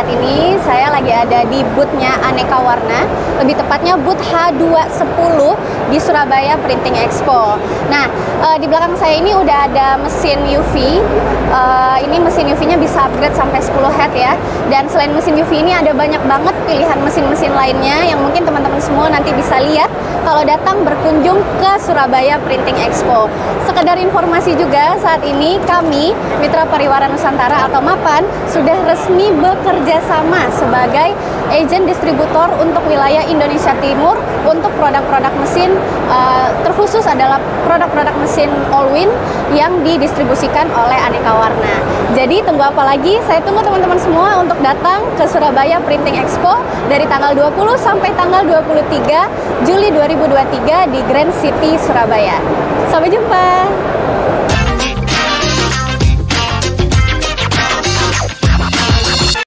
saat ini saya lagi ada di boothnya Aneka Warna, lebih tepatnya booth H210 di Surabaya Printing Expo. Nah, uh, di belakang saya ini udah ada mesin UV. Uh, ini mesin UV-nya bisa upgrade sampai 10 head ya. Dan selain mesin UV ini ada banyak banget pilihan mesin-mesin lainnya yang mungkin teman-teman semua nanti bisa lihat kalau datang berkunjung ke Surabaya Printing Expo. Sekedar informasi juga saat ini kami Mitra Pariwara Nusantara atau MAPAN sudah resmi bekerja sama sebagai agent distributor untuk wilayah Indonesia Timur untuk produk-produk mesin uh, terkhusus adalah produk-produk mesin Allwin yang didistribusikan oleh Aneka Warna. Jadi tunggu apa lagi? Saya tunggu teman-teman semua untuk datang ke Surabaya Printing Expo dari tanggal 20 sampai tanggal 23 Juli 2023 di Grand City Surabaya. Sampai jumpa.